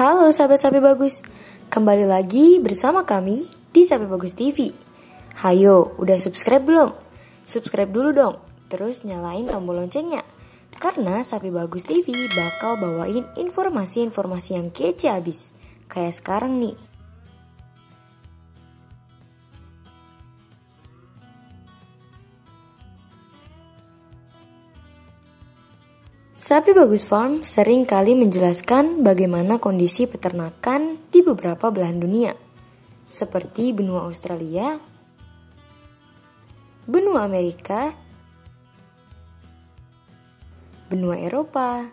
Halo sahabat sapi bagus, kembali lagi bersama kami di Sapi Bagus TV. Hayo, udah subscribe belum? Subscribe dulu dong, terus nyalain tombol loncengnya. Karena Sapi Bagus TV bakal bawain informasi-informasi yang kece abis. Kayak sekarang nih. Sapi Bagus Farm sering kali menjelaskan bagaimana kondisi peternakan di beberapa belahan dunia, seperti benua Australia, benua Amerika, benua Eropa,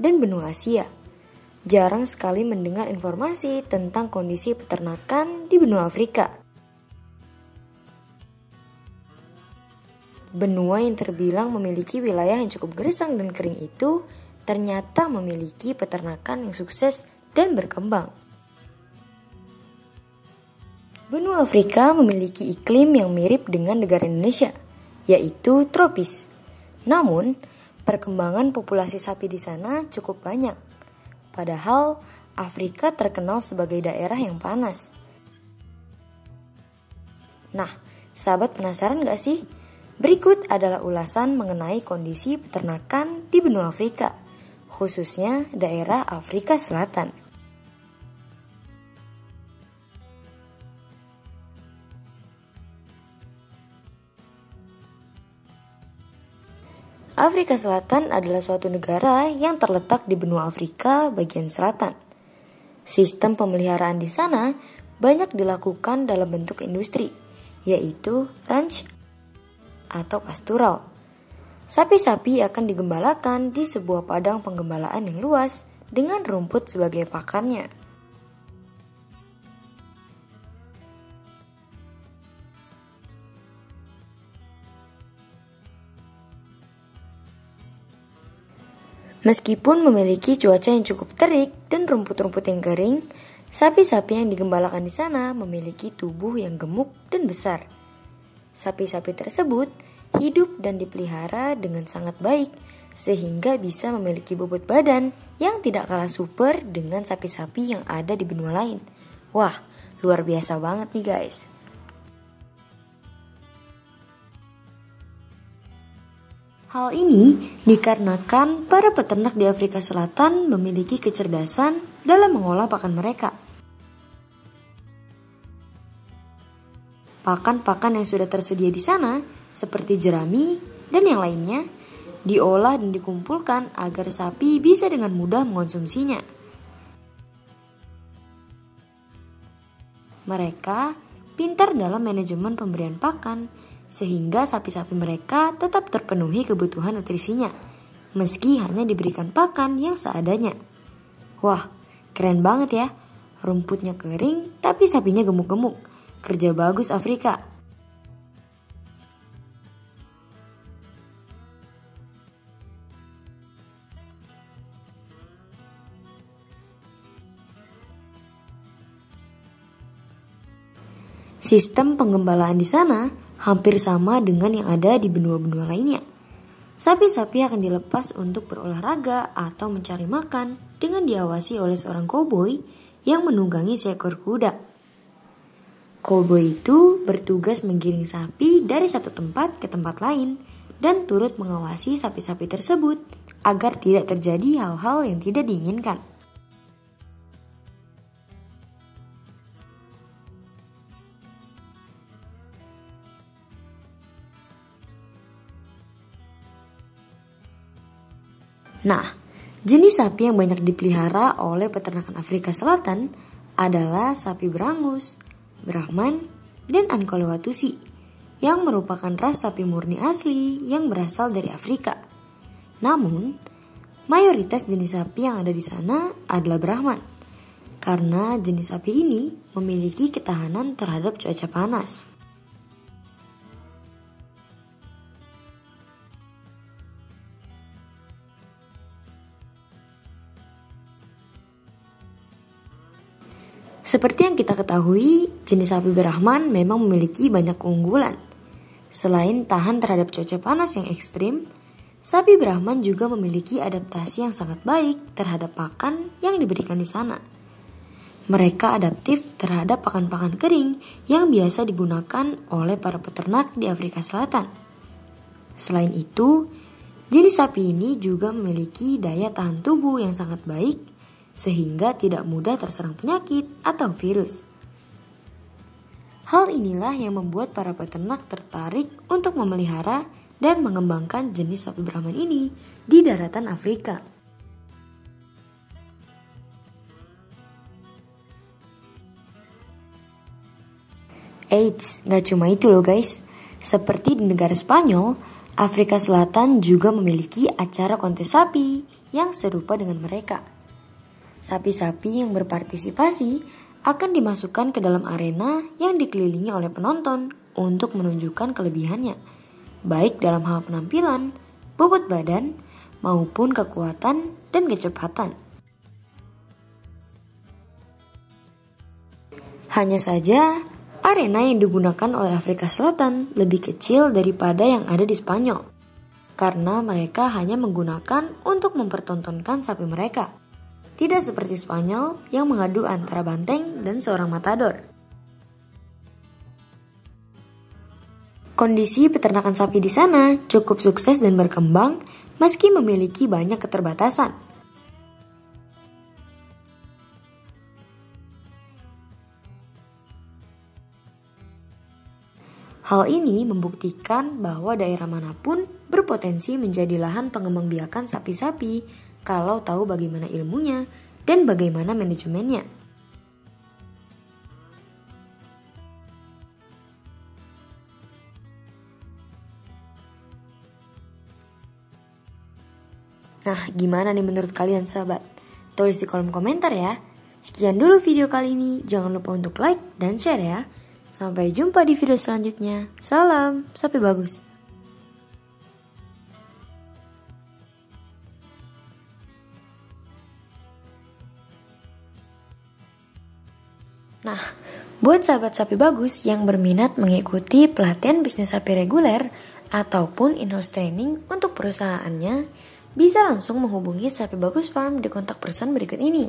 dan benua Asia. Jarang sekali mendengar informasi tentang kondisi peternakan di benua Afrika. Benua yang terbilang memiliki wilayah yang cukup gersang dan kering itu ternyata memiliki peternakan yang sukses dan berkembang. Benua Afrika memiliki iklim yang mirip dengan negara Indonesia, yaitu tropis. Namun, perkembangan populasi sapi di sana cukup banyak. Padahal, Afrika terkenal sebagai daerah yang panas. Nah, sahabat penasaran gak sih Berikut adalah ulasan mengenai kondisi peternakan di benua Afrika, khususnya daerah Afrika Selatan. Afrika Selatan adalah suatu negara yang terletak di benua Afrika bagian selatan. Sistem pemeliharaan di sana banyak dilakukan dalam bentuk industri, yaitu ranch atau pastural. Sapi-sapi akan digembalakan di sebuah padang penggembalaan yang luas dengan rumput sebagai pakannya. Meskipun memiliki cuaca yang cukup terik dan rumput-rumput yang kering, sapi-sapi yang digembalakan di sana memiliki tubuh yang gemuk dan besar. Sapi-sapi tersebut hidup dan dipelihara dengan sangat baik sehingga bisa memiliki bobot badan yang tidak kalah super dengan sapi-sapi yang ada di benua lain. Wah, luar biasa banget nih guys. Hal ini dikarenakan para peternak di Afrika Selatan memiliki kecerdasan dalam mengolah pakan mereka. Pakan-pakan yang sudah tersedia di sana, seperti jerami dan yang lainnya, diolah dan dikumpulkan agar sapi bisa dengan mudah mengonsumsinya. Mereka pintar dalam manajemen pemberian pakan, sehingga sapi-sapi mereka tetap terpenuhi kebutuhan nutrisinya, meski hanya diberikan pakan yang seadanya. Wah, keren banget ya! Rumputnya kering, tapi sapinya gemuk-gemuk Kerja bagus Afrika. Sistem penggembalaan di sana hampir sama dengan yang ada di benua-benua lainnya. Sapi-sapi akan dilepas untuk berolahraga atau mencari makan dengan diawasi oleh seorang koboi yang menunggangi seekor kuda. Cowboy itu bertugas menggiring sapi dari satu tempat ke tempat lain dan turut mengawasi sapi-sapi tersebut agar tidak terjadi hal-hal yang tidak diinginkan. Nah, jenis sapi yang banyak dipelihara oleh peternakan Afrika Selatan adalah sapi berangus, Brahman, dan Ankolewatusi yang merupakan ras sapi murni asli yang berasal dari Afrika. Namun, mayoritas jenis sapi yang ada di sana adalah Brahman karena jenis sapi ini memiliki ketahanan terhadap cuaca panas. Seperti yang kita ketahui, jenis sapi Brahman memang memiliki banyak keunggulan. Selain tahan terhadap cuaca panas yang ekstrim, sapi Brahman juga memiliki adaptasi yang sangat baik terhadap pakan yang diberikan di sana. Mereka adaptif terhadap pakan-pakan kering yang biasa digunakan oleh para peternak di Afrika Selatan. Selain itu, jenis sapi ini juga memiliki daya tahan tubuh yang sangat baik sehingga tidak mudah terserang penyakit atau virus. Hal inilah yang membuat para peternak tertarik untuk memelihara dan mengembangkan jenis sapi Brahman ini di daratan Afrika. Eits, gak cuma itu loh guys. Seperti di negara Spanyol, Afrika Selatan juga memiliki acara kontes sapi yang serupa dengan mereka. Sapi-sapi yang berpartisipasi akan dimasukkan ke dalam arena yang dikelilingi oleh penonton untuk menunjukkan kelebihannya, baik dalam hal penampilan, bobot badan, maupun kekuatan dan kecepatan. Hanya saja, arena yang digunakan oleh Afrika Selatan lebih kecil daripada yang ada di Spanyol, karena mereka hanya menggunakan untuk mempertontonkan sapi mereka tidak seperti Spanyol yang mengadu antara banteng dan seorang matador. Kondisi peternakan sapi di sana cukup sukses dan berkembang meski memiliki banyak keterbatasan. Hal ini membuktikan bahwa daerah mana pun berpotensi menjadi lahan pengembangbiakan sapi-sapi kalau tahu bagaimana ilmunya dan bagaimana manajemennya. Nah, gimana nih menurut kalian sahabat? Tulis di kolom komentar ya. Sekian dulu video kali ini. Jangan lupa untuk like dan share ya. Sampai jumpa di video selanjutnya. Salam, sampai bagus. Buat sahabat sapi bagus yang berminat mengikuti pelatihan bisnis sapi reguler ataupun in-house training untuk perusahaannya, bisa langsung menghubungi Sapi Bagus Farm di kontak person berikut ini.